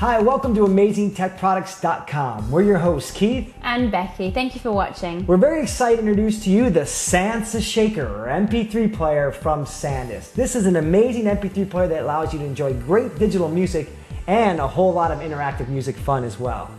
Hi, welcome to AmazingTechProducts.com. We're your hosts, Keith and Becky. Thank you for watching. We're very excited to introduce to you the Sansa Shaker, or MP3 player from SanDisk. This is an amazing MP3 player that allows you to enjoy great digital music and a whole lot of interactive music fun as well.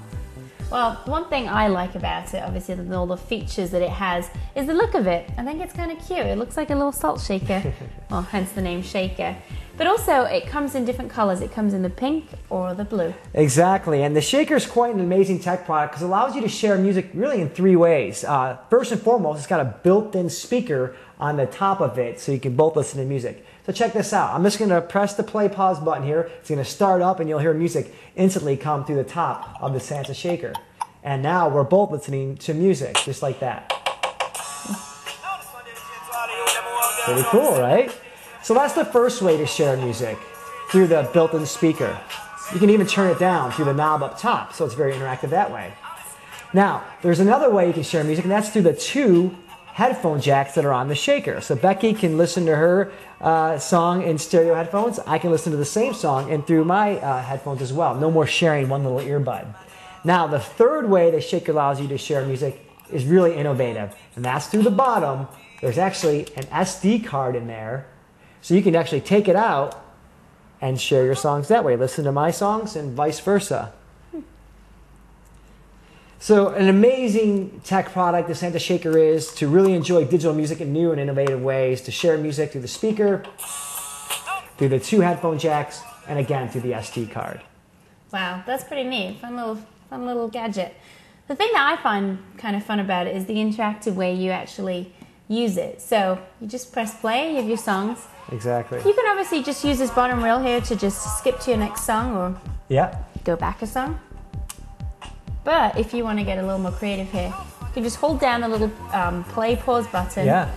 Well, one thing I like about it, obviously, with all the features that it has, is the look of it. I think it's kind of cute. It looks like a little salt shaker, well, hence the name shaker. But also, it comes in different colors. It comes in the pink or the blue. Exactly. And the Shaker is quite an amazing tech product because it allows you to share music really in three ways. Uh, first and foremost, it's got a built in speaker on the top of it so you can both listen to music. So check this out. I'm just going to press the play pause button here. It's going to start up and you'll hear music instantly come through the top of the Sansa Shaker. And now we're both listening to music just like that. Pretty cool, right? So that's the first way to share music through the built-in speaker. You can even turn it down through the knob up top, so it's very interactive that way. Now, there's another way you can share music, and that's through the two headphone jacks that are on the shaker. So Becky can listen to her uh, song in stereo headphones. I can listen to the same song and through my uh, headphones as well. No more sharing one little earbud. Now, the third way the shaker allows you to share music is really innovative, and that's through the bottom. There's actually an SD card in there so you can actually take it out and share your songs that way. Listen to my songs and vice versa. So, an amazing tech product the Sansa Shaker is to really enjoy digital music in new and innovative ways, to share music through the speaker, through the two headphone jacks, and again through the SD card. Wow, that's pretty neat. Fun little, fun little gadget. The thing that I find kind of fun about it is the interactive way you actually use it. So you just press play, you have your songs, Exactly. You can obviously just use this bottom rail here to just skip to your next song or yeah. go back a song. But if you want to get a little more creative here, you can just hold down the little um, play pause button. Yeah.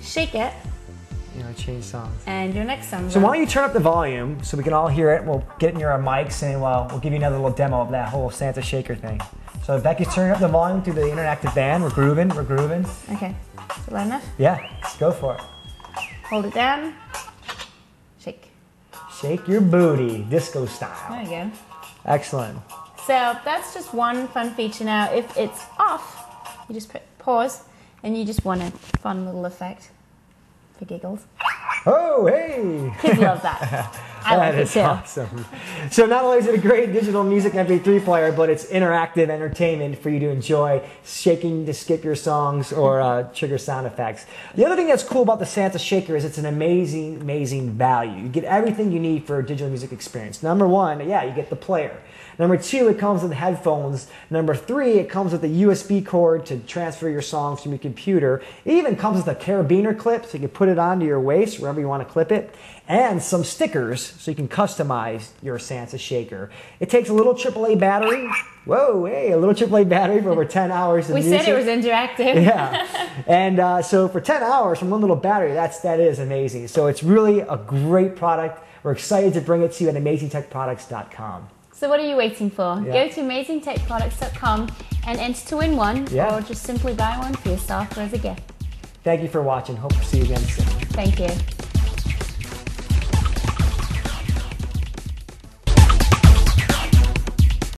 Shake it. You know, change songs. And your next song. So why don't you turn up the volume so we can all hear it? We'll get it near our mics and we'll, we'll give you another little demo of that whole Sansa Shaker thing. So Becky's turning up the volume through the interactive band. We're grooving. We're grooving. Okay. Is it loud enough? Yeah. Let's go for it. Hold it down. Shake. Shake your booty, disco style. There you go. Excellent. So that's just one fun feature. Now, if it's off, you just put pause and you just want a fun little effect for giggles. Oh, hey! Kids love that. I that like is awesome. So not only is it a great digital music MP3 player, but it's interactive entertainment for you to enjoy, shaking to skip your songs or uh, trigger sound effects. The other thing that's cool about the Sansa Shaker is it's an amazing, amazing value. You get everything you need for a digital music experience. Number one, yeah, you get the player. Number two, it comes with headphones. Number three, it comes with a USB cord to transfer your songs from your computer. It even comes with a carabiner clip so you can put it onto your waist wherever you want to clip it. And some stickers so you can customize your Sansa shaker. It takes a little AAA battery. Whoa, hey, a little AAA battery for over 10 hours of we music. said it was interactive. yeah. And uh, so for 10 hours from one little battery, that's, that is amazing. So it's really a great product. We're excited to bring it to you at amazingtechproducts.com. So what are you waiting for? Yeah. Go to amazingtechproducts.com and enter to win one yeah. or just simply buy one for yourself or as a gift. Thank you for watching. Hope to see you again soon. Thank you.